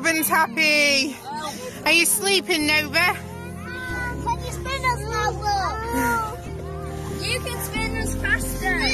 Poppy. Are you sleeping, Nova? Can you spin us, Nova? You can spin us faster.